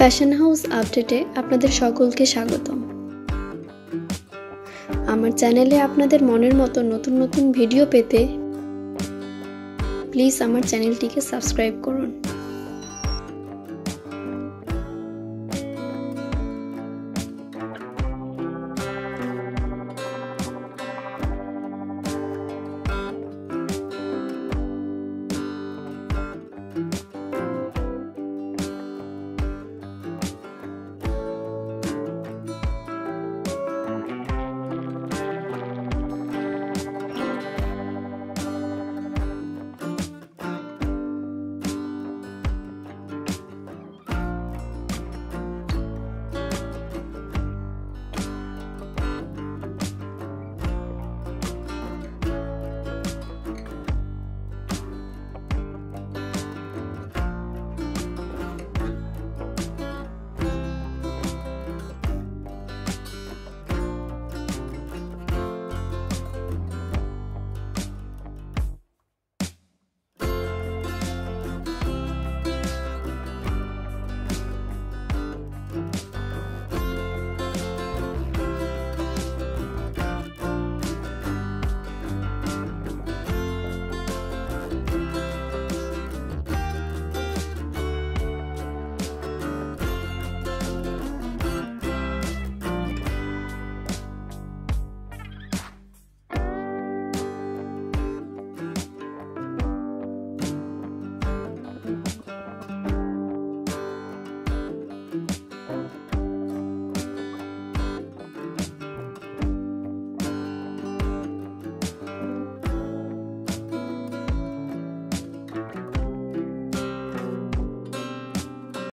Fashion house আপডেটে আপনাদের সকলকে স্বাগতম। আমার চ্যানেলে আপনাদের মনের মতো নতুন নতুন ভিডিও পেতে প্লিজ আমার চ্যানেলটিকে সাবস্ক্রাইব করুন।